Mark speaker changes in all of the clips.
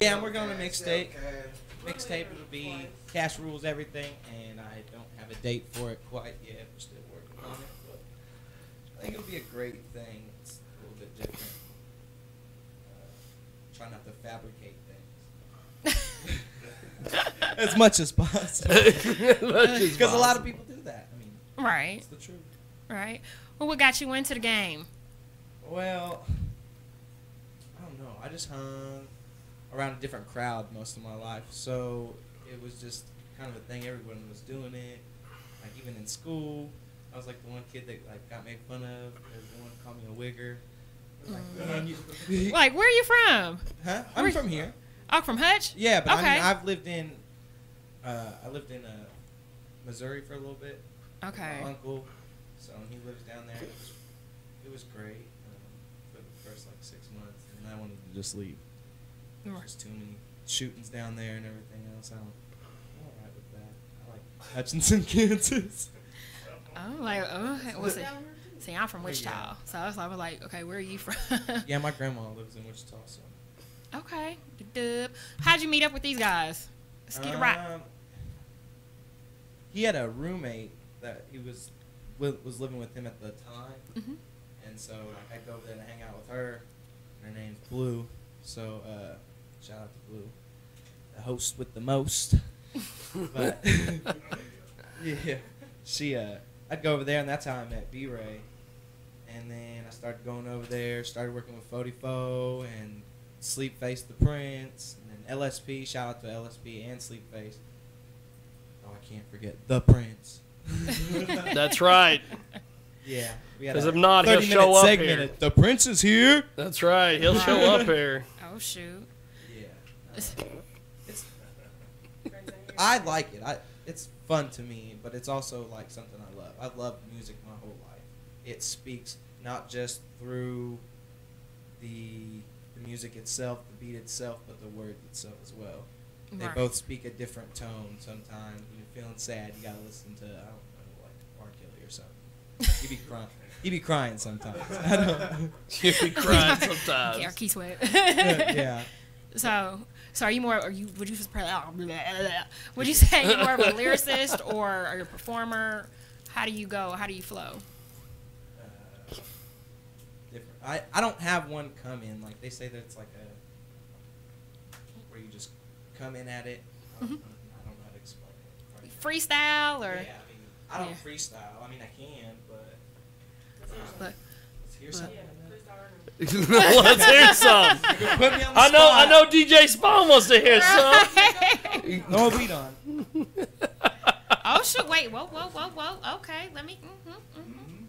Speaker 1: Yeah, and we're going to mixtape. Mixtape will be cash rules everything, and I don't have a date for it quite yet. We're still working on it, but I think it'll be a great thing. It's a little bit different. Uh, try not to fabricate things as much as possible, because a lot of people do that. I mean,
Speaker 2: Right.
Speaker 1: it's the truth.
Speaker 2: Right. Well, what got you into the game?
Speaker 1: Well, I don't know. I just hung around a different crowd most of my life, so it was just kind of a thing. Everyone was doing it. Like even in school, I was like the one kid that like got made fun of. Everyone called me a wigger. Like, man,
Speaker 2: Like, where are you from?
Speaker 1: huh? I'm
Speaker 2: where-
Speaker 1: from here.
Speaker 2: Oh, from Hutch?
Speaker 1: Yeah, but I
Speaker 2: Okay.
Speaker 1: mean, I've lived in, uh, I lived in uh, Missouri for a little bit.
Speaker 2: Okay.
Speaker 1: My uncle, so he lives down there. It was, it was great um, for the first like six months, and then I wanted to just leave. There's
Speaker 2: Right.
Speaker 1: just too many shootings down there and everything else. I don't, I'm all right with that. I like Hutchinson, Kansas.
Speaker 2: Oh, like, oh, what's it? See, I'm from Wichita, so I was, I was like, okay, where are you from?
Speaker 1: yeah, my grandma lives in Wichita, so.
Speaker 2: Okay. Dub. How'd you meet up with these guys? Skeeter Rock.
Speaker 1: Um, he had a roommate that he was was living with him at the time,
Speaker 2: Mhm.
Speaker 1: and so like, I'd go over there to hang out with her. Her name's Blue, so uh, shout out to Blue, the host with the most. but yeah, she uh, I'd go over there, and that's how I met B Ray. And then I started going over there, started working with Fo and Sleep Face the Prince, and then LSP. Shout out to LSP and Sleep Face. Oh, I can't forget the Prince.
Speaker 3: That's right.
Speaker 1: Yeah, because had
Speaker 3: 'Cause
Speaker 1: a
Speaker 3: if not, he'll show up
Speaker 1: segment
Speaker 3: here.
Speaker 1: at, The Prince is here.
Speaker 3: That's right. He'll show up here.
Speaker 2: Oh, shoot.
Speaker 1: Yeah, it's. I like it. I it's fun to me, but it's also like something I love. I've loved music my whole life. It speaks not just through the the music itself, the beat itself, but the word itself as well. They
Speaker 2: Right.
Speaker 1: both speak a different tone. Sometimes when you're feeling sad, you gotta listen to I don't know like R. Kelly or something. You be crying. You be crying sometimes. I don't.
Speaker 3: You'll be crying
Speaker 2: Okay, or
Speaker 3: sometimes.
Speaker 2: Keith Sweat.
Speaker 1: yeah.
Speaker 2: So, so are you more? Are you? Would you just? Would you say you're more of a lyricist or are you a performer? How do you go? How do you flow?
Speaker 1: uh, different. I, I don't have one come in like they say that it's like a where you just come in at it. I don't,
Speaker 2: Mhm.
Speaker 1: I don't know how to explain it. Right.
Speaker 2: Freestyle
Speaker 1: Yeah,
Speaker 2: or?
Speaker 1: I mean, I don't
Speaker 2: Yeah.
Speaker 1: freestyle. I mean, I can, but
Speaker 2: But-
Speaker 1: let's hear something.
Speaker 3: Let's hear some.
Speaker 1: You can put me on the
Speaker 3: I know. I know. DJ Spawn wants to hear some.
Speaker 1: No beat on.
Speaker 2: oh shoot! Wait! Whoa! Whoa! Whoa! Whoa! Okay, let me. hmm hmm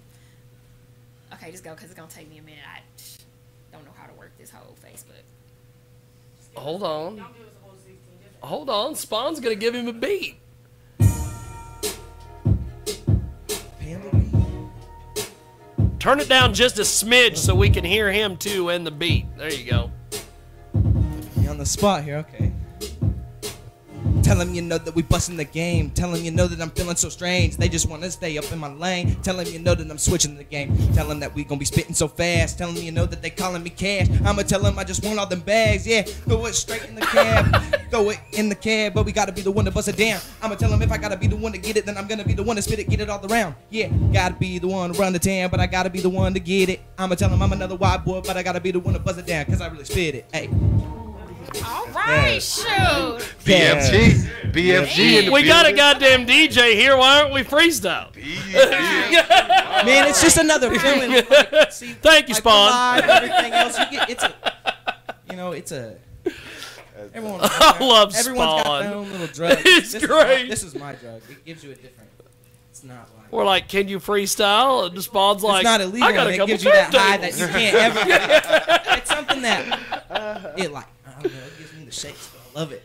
Speaker 2: Okay, just go because it's gonna take me a minute. I don't know how to work this whole Facebook.
Speaker 3: Hold on. Hold on. Spawn's gonna give him a beat. Turn it down just a smidge so we can hear him too and the beat. There you go.
Speaker 1: On the spot here, okay. Tell them you know that we busting the game. Tell them you know that I'm feeling so strange. They just want to stay up in my lane. Tell them you know that I'm switching the game. Tell them that we gonna be spitting so fast. Tell them you know that they calling me cash. I'ma tell them I just want all them bags. Yeah, throw it straight in the cab. throw it in the cab, but we gotta be the one to bust it down. I'ma tell them if I gotta be the one to get it, then I'm gonna be the one to spit it, get it all around. Yeah, gotta be the one to run the town, but I gotta be the one to get it. I'ma tell them I'm another wild boy, but I gotta be the one to buzz it down, cause I really spit it. Hey.
Speaker 2: All right, shoot.
Speaker 4: BFG. BFG
Speaker 3: We got a goddamn DJ here. Why aren't we freestyle?
Speaker 1: Man, it's just another feeling. Like, see,
Speaker 3: Thank you,
Speaker 1: like
Speaker 3: Spawn.
Speaker 1: live everything else, you get, it's a, you know, it's a. Everyone,
Speaker 3: I love
Speaker 1: everyone's got
Speaker 3: Spawn.
Speaker 1: their own little drug.
Speaker 3: It's
Speaker 1: this Is
Speaker 3: great.
Speaker 1: my, this is my drug. It gives you a different. It's not like.
Speaker 3: We're like, can you freestyle? And Spawn's like,
Speaker 1: it's not illegal.
Speaker 3: I got
Speaker 1: and
Speaker 3: a
Speaker 1: it gives you that high that you can't ever. Get. It's something that uh-huh. it like I don't know. It gives me the shakes, but I love it.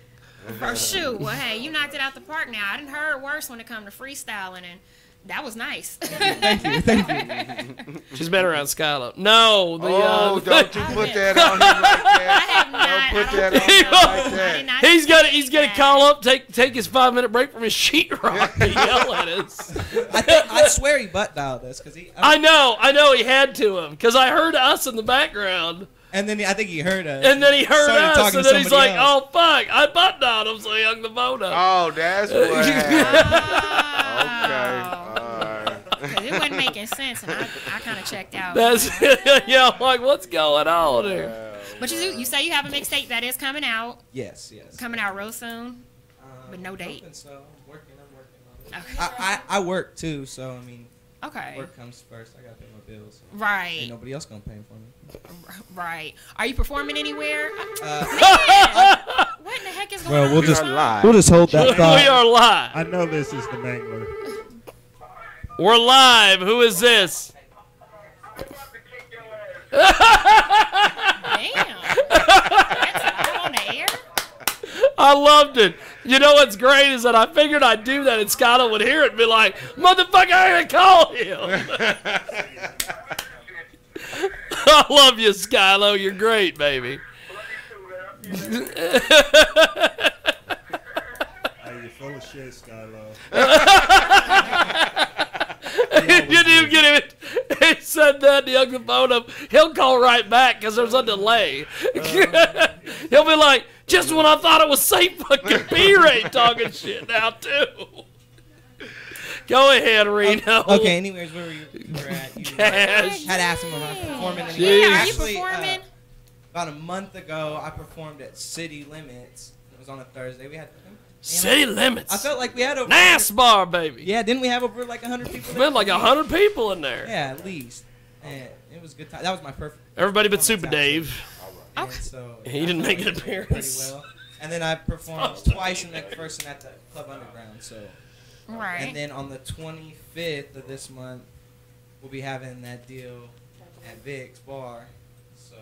Speaker 2: Or shoot. Well, hey, you knocked it out the park. Now I didn't heard worse when it come to freestyling, and that was nice.
Speaker 1: Thank you, thank you.
Speaker 3: She's been around Skylo. No, the
Speaker 4: Oh,
Speaker 3: uh,
Speaker 4: don't you put that on him like
Speaker 2: I
Speaker 4: that.
Speaker 2: have not.
Speaker 4: Don't put
Speaker 2: I
Speaker 4: that
Speaker 2: don't
Speaker 4: on
Speaker 2: think
Speaker 4: him
Speaker 2: so.
Speaker 4: like
Speaker 2: I
Speaker 4: that.
Speaker 2: did not
Speaker 3: he's got to he's
Speaker 2: say
Speaker 3: got to call up, take take his five minute break from his sheetrock to yell at us.
Speaker 1: I think I swear he butt dialed us because he.
Speaker 3: I know, I know, he had to him because I heard us in the background.
Speaker 1: And then I think he heard us.
Speaker 3: And then he heard
Speaker 1: Started
Speaker 3: us, and then he's like,
Speaker 1: else.
Speaker 3: "Oh fuck, I butt dialed him, so young hung the phone up."
Speaker 4: Oh, that's what. Okay.
Speaker 2: Oh.
Speaker 4: Alright.
Speaker 2: 'Cause it wasn't making sense, and I, I kind of checked out.
Speaker 3: That's yeah. I'm like, what's going on here?
Speaker 2: but you you say you have a mixtape that is coming out,
Speaker 1: yes, yes.
Speaker 2: coming out real soon.
Speaker 1: Um,
Speaker 2: but no date.
Speaker 1: So I'm working. I'm working on it.
Speaker 2: Okay.
Speaker 1: I, I, I work too, so I mean,
Speaker 2: Okay.
Speaker 1: work comes first. I gotta pay my bills. Ain't
Speaker 2: Right.
Speaker 1: nobody else gonna pay 'em for me.
Speaker 2: Right. Are you performing anywhere?
Speaker 1: Uh,
Speaker 2: What in the heck is going
Speaker 5: Well,
Speaker 2: on?
Speaker 5: we'll just
Speaker 4: are live.
Speaker 5: we'll just hold that thought.
Speaker 3: we are live.
Speaker 5: I know this is the Mangler.
Speaker 3: We're live. Who is this?
Speaker 2: Damn. That's on air?
Speaker 3: I loved it. You know what's great is that I figured I'd do that, and Skylar would hear it and be like, "Motherfucker, I gotta call him." I love you, Skylo. You're great, baby.
Speaker 5: Hey, you're full of shit, Skylo.
Speaker 3: you didn't even get him. He said that. and He hung the phone up. He'll call right back because there's a delay. Uh, He'll be like, "Just when I thought it was safe, fucking B-Ray talking shit now too." Go ahead, Reno.
Speaker 1: okay. Anyways, where were you? you were at? You
Speaker 3: Cash.
Speaker 1: had asked him about performing.
Speaker 3: Jeez.
Speaker 1: anywhere.
Speaker 2: Yeah, are you
Speaker 1: Actually, uh,
Speaker 2: performing?
Speaker 1: about a month ago, I performed at City Limits. It was on a Thursday. We had.
Speaker 3: City limits.
Speaker 1: I felt like we had a over.
Speaker 3: NASBAR, baby.
Speaker 1: Yeah, didn't we have over like hundred people? There?
Speaker 3: Been like a hundred people in there.
Speaker 1: Yeah, at least. And it was a good time. That was my perfect.
Speaker 3: Everybody but Super
Speaker 1: performance, actually.
Speaker 3: Dave.
Speaker 1: And so
Speaker 3: He
Speaker 1: I
Speaker 3: didn't make an appearance.
Speaker 1: Pretty well. And then I performed twice in McPherson at the Club Underground. So.
Speaker 2: Right.
Speaker 1: And then on the 25th of this month, we'll be having that deal at Vic's Bar. So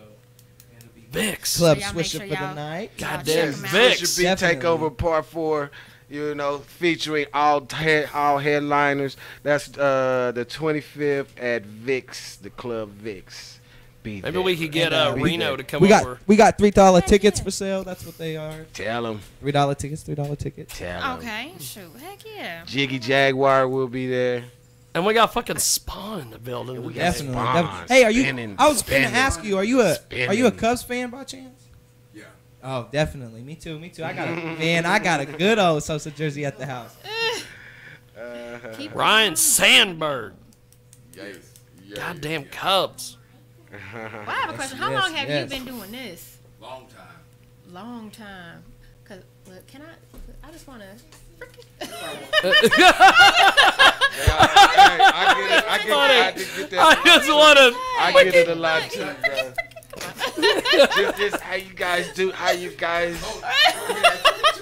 Speaker 1: it'll be
Speaker 3: Vix.
Speaker 1: Club
Speaker 2: So
Speaker 1: Swisher
Speaker 2: sure
Speaker 1: for the night.
Speaker 2: Y'all
Speaker 3: Goddamn
Speaker 2: check 'em out.
Speaker 3: Vic.
Speaker 4: Should be
Speaker 1: Definitely.
Speaker 4: Takeover Part 4, you know, featuring all head, all headliners. That's uh, the 25th at Vix, the Club Vix. Be
Speaker 3: Maybe
Speaker 4: there.
Speaker 3: we could get
Speaker 1: And, uh,
Speaker 3: uh,
Speaker 1: we-
Speaker 3: Reno to come
Speaker 1: We got
Speaker 3: over.
Speaker 1: we got three dollar tickets
Speaker 2: yeah.
Speaker 1: for sale. That's what they are.
Speaker 4: Tell them.
Speaker 1: Three dollar tickets. Three dollar tickets.
Speaker 4: Tell them.
Speaker 2: Okay. Shoot. Heck yeah.
Speaker 4: Jiggy Jaguar will be there.
Speaker 3: And we got fucking Spawn in the building.
Speaker 4: we got
Speaker 1: Definitely.
Speaker 4: Spawn
Speaker 1: definitely. Hey, are you?
Speaker 4: spinning,
Speaker 1: I was gonna ask you. Are you a Are you a. Cubs fan by chance?
Speaker 6: Yeah.
Speaker 1: Oh, definitely. Me too. Me too. I got a man. I got a good old Sosa jersey at the house.
Speaker 4: Uh-huh.
Speaker 3: Ryne Sandberg.
Speaker 6: Yes. Yeah,
Speaker 3: Goddamn
Speaker 6: yeah.
Speaker 3: Cubs.
Speaker 2: Well, I have a question. How
Speaker 1: yes,
Speaker 2: long have
Speaker 1: yes.
Speaker 2: you been doing this?
Speaker 6: Long time.
Speaker 2: Long time. Cause look, can I? I just wanna.
Speaker 4: Hey, I get it. I get, I get, get that.
Speaker 3: I just want to.
Speaker 4: I get it a lot too, bro. just, just how you guys do, how you guys.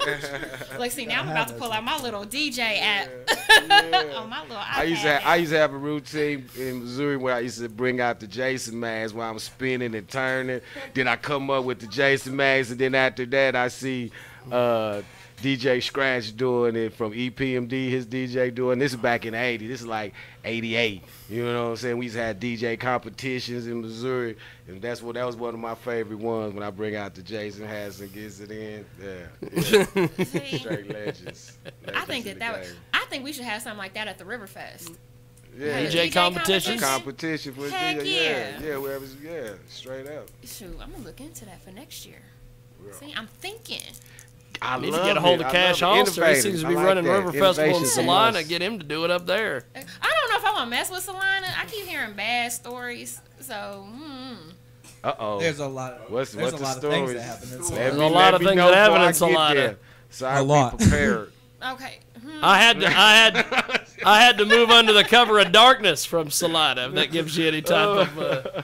Speaker 2: Look, see now I'm about to pull out my little DJ app
Speaker 4: Yeah.
Speaker 2: on my little iPad.
Speaker 4: I used to have, I used to have a routine in Missouri where I used to bring out the Jason mags while I'm spinning and turning. Then I come up with the Jason mags, and then after that I see uh, DJ Scratch doing it from E EPMD, his DJ doing this is back in the 80s. This is like 88. You know what I'm saying? We just had DJ competitions in Missouri, and that's what that was one of my favorite ones when I bring out the Jason hats and gets it in. Yeah, yeah.
Speaker 2: See,
Speaker 4: straight legends.
Speaker 2: I think that that
Speaker 4: the
Speaker 2: would. I think we should have something like that at the Riverfest.
Speaker 4: Yeah.
Speaker 3: DJ competitions?
Speaker 4: competition for
Speaker 2: Heck
Speaker 4: yeah,
Speaker 2: yeah.
Speaker 4: yeah, yeah, wherever, yeah, straight up.
Speaker 2: Shoot, I'm gonna look into that for next year. See, I'm thinking.
Speaker 4: I
Speaker 3: Need to get a hold
Speaker 4: it.
Speaker 3: of Cash
Speaker 4: love it.
Speaker 3: Holster. He
Speaker 4: Innovative.
Speaker 3: seems to be
Speaker 4: like
Speaker 3: running
Speaker 4: that.
Speaker 3: River Festival in
Speaker 4: Innovation's
Speaker 3: Salina.
Speaker 4: must.
Speaker 3: Get him to do it up there.
Speaker 2: I don't know if I want to mess with Salina. I keep hearing bad stories, so mm,
Speaker 4: Uh-oh.
Speaker 1: There's a lot.
Speaker 4: What's-
Speaker 1: there's
Speaker 4: what's
Speaker 1: a
Speaker 4: the
Speaker 1: lot of things
Speaker 4: stories?
Speaker 1: that happen in
Speaker 4: Let
Speaker 1: Salina.
Speaker 3: There's a lot of things that happen
Speaker 4: before
Speaker 3: in
Speaker 4: I
Speaker 3: Salina.
Speaker 4: So I'll
Speaker 1: A
Speaker 4: be
Speaker 1: lot.
Speaker 4: prepared.
Speaker 2: okay. Hmm.
Speaker 3: I had to, I had, I had to move under the cover of darkness from Salina. If that gives you any type of. Uh,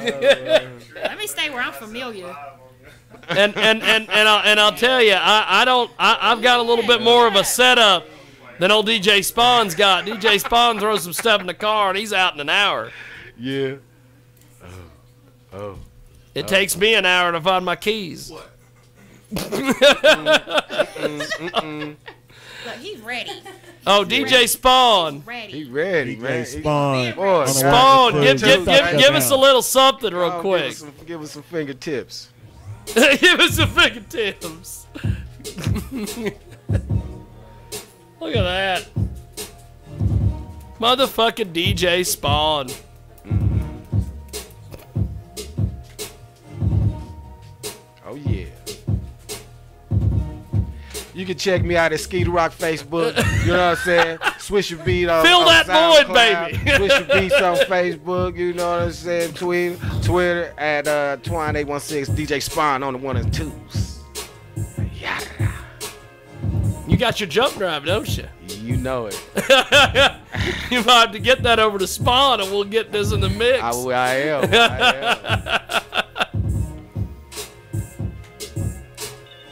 Speaker 2: let me stay where I'm familiar.
Speaker 3: And and and and I'll, and I'll tell you, I, I don't, I, I've got a little bit more of a setup than old DJ Spawn's got. DJ Spawn throws some stuff in the car and he's out in an hour.
Speaker 4: yeah. Oh. Oh.
Speaker 3: It takes me an hour to find my keys.
Speaker 6: What?
Speaker 2: Look, he's ready.
Speaker 3: Oh, DJ Spawn.
Speaker 2: Ready.
Speaker 4: He ready,
Speaker 5: DJ
Speaker 4: man.
Speaker 5: Spawn.
Speaker 4: Boy,
Speaker 3: Spawn, give, give, give, give us a little something real
Speaker 4: Oh,
Speaker 3: quick.
Speaker 4: Give us, some, give us some fingertips.
Speaker 3: Give us some fingertips. Look at that. Motherfucking DJ Spawn.
Speaker 4: Oh yeah. You can check me out at Skeeter Rock Facebook. You know what I'm saying? Swish your beat on
Speaker 3: Fill
Speaker 4: on
Speaker 3: that void, baby.
Speaker 4: Swish your beats on Facebook. You know what I'm saying? Tweet, Twitter at uh, Twine816 DJ Spawn on the one and twos. Yeah,
Speaker 3: You got your jump drive, don't you?
Speaker 4: you know it.
Speaker 3: you might have to get that over to Spawn, and we'll get this in the mix.
Speaker 4: I, I am. I am.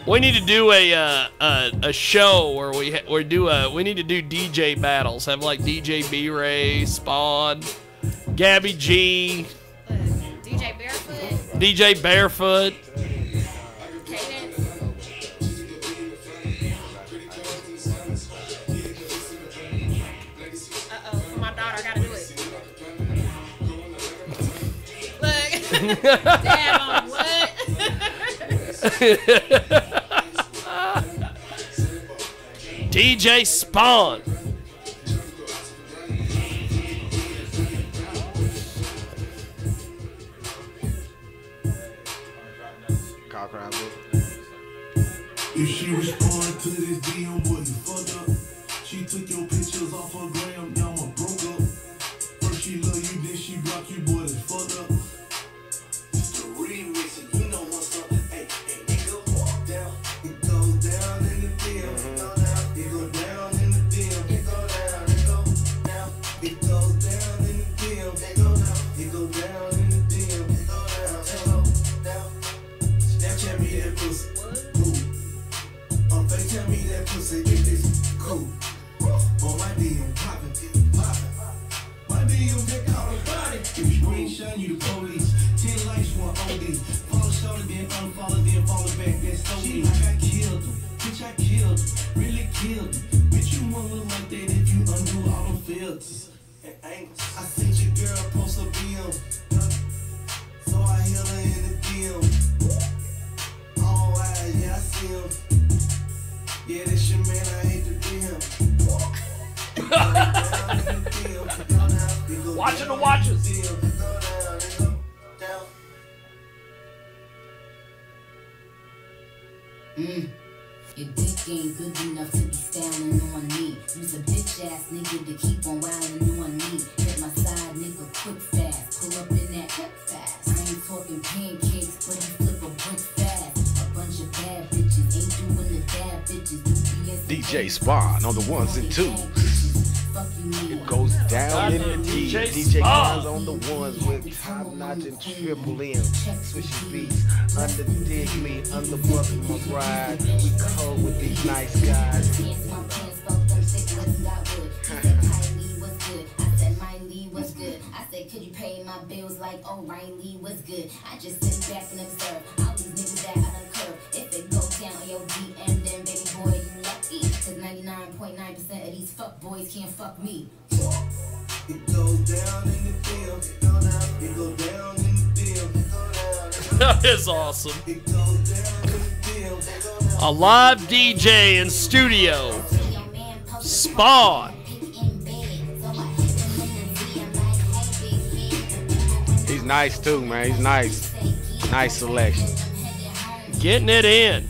Speaker 3: We need to do a uh, a, a show where we we do a we need to do DJ battles. Have like DJ B Ray, Spawn, Gabby G,
Speaker 2: DJ Barefoot,
Speaker 3: DJ Barefoot.
Speaker 2: Cadence. Uh oh, for my daughter, I gotta do it. Look, Dad on what?
Speaker 3: DJ Spawn.
Speaker 7: To
Speaker 4: DJ Spawn on the ones and twos.
Speaker 8: Fuck you, nigga.
Speaker 4: It goes down in the D.
Speaker 3: DJ
Speaker 4: DJ
Speaker 3: Spawn.
Speaker 4: On the ones with top notch and triple M. Switching beats, under dig me, under bucket my ride. We cold with these nice guys.
Speaker 8: Pants, my pants fucked up, thick lips got wood. He said, Kylie, what's good? I said, Miley, what's good? I said, could you pay my bills like O'Reilly, what's good? I just sit back and observe all these niggas that I done curve. If it goes down on your DM, then baby boy, you lucky. Cause 99.9% of these fuck boys can't fuck me.
Speaker 7: It goes down in the field. It go down. It go down in the field. It go down. It
Speaker 3: That is awesome.
Speaker 7: It goes down in the field. It go down.
Speaker 3: A live DJ in studio.
Speaker 8: Your man posted
Speaker 3: Spawn.
Speaker 8: pic in bed. So I hit him in the DM like, hey, big head.
Speaker 4: He's nice too, man. He's nice. Nice selection.
Speaker 3: Getting it in.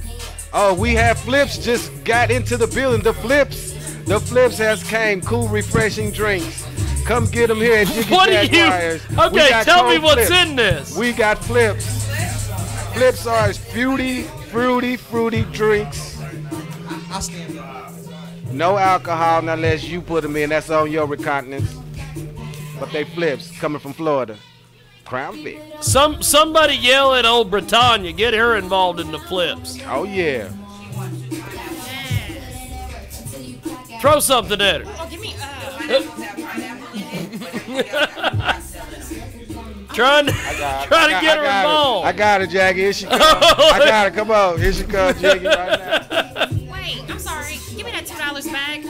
Speaker 4: Oh, we have flips just got into the building. The flips, the flips has came. Cool, refreshing drinks. Come get them here at Jiggy
Speaker 3: What do you?
Speaker 4: We
Speaker 3: Okay, tell me what's
Speaker 4: flips.
Speaker 3: in this.
Speaker 4: We got flips. Flips are fruity, fruity, fruity drinks. No alcohol unless you put them in. That's on your reconnaissance. But they flips coming from Florida. Crown Vic.
Speaker 3: Some somebody yell at old Britannia. Get her involved in the flips.
Speaker 4: Oh yeah.
Speaker 3: Throw something at her.
Speaker 2: Oh, give me. Uh,
Speaker 3: Trying to,
Speaker 4: I
Speaker 3: trying
Speaker 4: got-
Speaker 3: to get
Speaker 4: I
Speaker 3: her
Speaker 4: got
Speaker 3: involved.
Speaker 4: I got her, Jackie. Here she comes. I got her. Come on. Here she comes, Jackie, right now.
Speaker 2: wait, I'm sorry. Give me that two dollars back.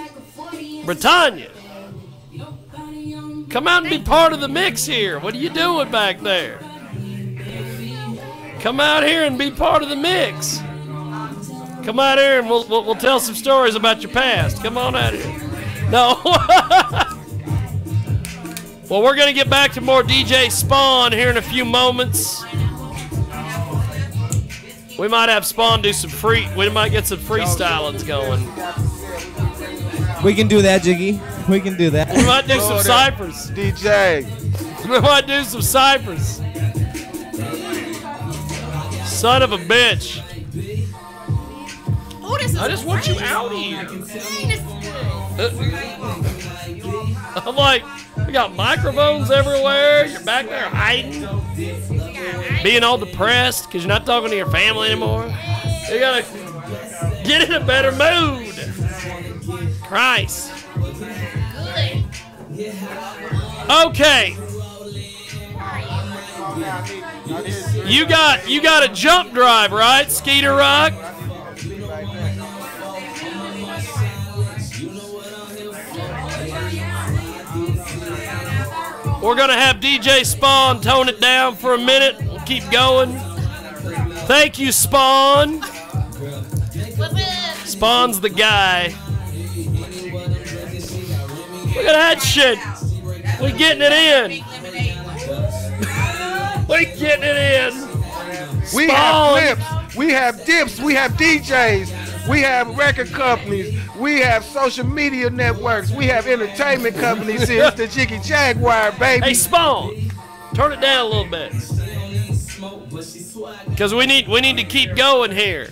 Speaker 3: Britannia. Come out and be part of the mix here. What are you doing back there? Come out here and be part of the mix. Come out here and we'll, we'll, we'll tell some stories about your past. Come on out here. No. well, we're going to get back to more DJ Spawn here in a few moments. We might have Spawn do some free. We might get some freestylings going.
Speaker 1: We can do that, Jiggy. We can do that.
Speaker 3: We might do some
Speaker 4: Lord,
Speaker 3: ciphers.
Speaker 4: DJ.
Speaker 3: We might do some ciphers. Son of a bitch.
Speaker 2: Oh, this is
Speaker 3: I just want you
Speaker 2: great.
Speaker 3: out here.
Speaker 2: Dang, this is good.
Speaker 3: I'm like, we got microphones everywhere. You're back there hiding, being all depressed because you're not talking to your family anymore. You gotta get in a better mood.
Speaker 2: Good.
Speaker 3: Okay. You got you got a jump drive, right, Skeeter Rock? We're gonna have DJ Spawn tone it down for a minute. We'll keep going. Thank you, Spawn. Spawn's the guy. Look at that shit. We getting it in. We getting it in.
Speaker 4: We
Speaker 3: Spawn.
Speaker 4: have flips. We have dips. We have DJs. We have record companies. We have social media networks. We have entertainment companies here. It's the Jiggy Jaguar, baby.
Speaker 3: Hey, Spawn. Turn it down a little bit. Cause we need we need to keep going here.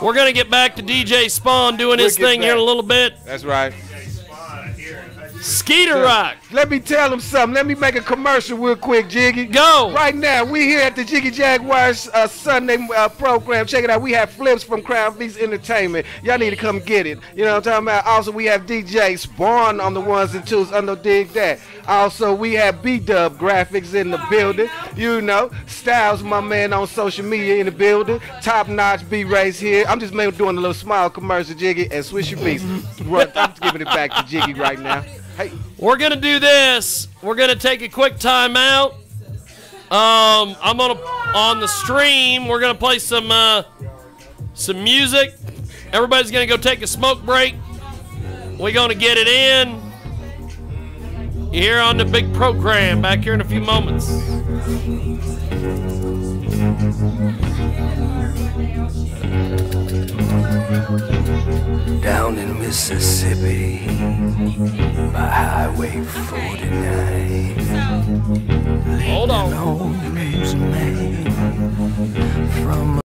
Speaker 3: We're gonna get back to DJ Spawn doing
Speaker 4: We'll
Speaker 3: his thing here in a little bit.
Speaker 4: That's right.
Speaker 3: Skeeter Rock.
Speaker 4: Let me tell them something. Let me make a commercial real quick, Jiggy.
Speaker 3: Go.
Speaker 4: Right now, we here at the Jiggy Jaguars uh, Sunday uh, program. Check it out. We have flips from Crown Beast Entertainment. Y'all need to come get it. You know what I'm talking about? Also, we have DJ Spawn on the ones and twos. I know, dig that. Also, we have B-Dub Graphics in the building. You know, Styles, my man on social media in the building. Top notch B-Race here. I'm just maybe doing a little smile commercial, Jiggy, and Swish Your Beats. Right, I'm giving it back to Jiggy right now. Hey.
Speaker 3: We're gonna do this. We're gonna take a quick timeout. Um, I'm gonna on the stream. We're gonna play some uh, some music. Everybody's gonna go take a smoke break. We're gonna get it in. Here on the big program. Back here in a few moments.
Speaker 9: Down in Mississippi by Highway 49.
Speaker 3: Hold on.
Speaker 9: From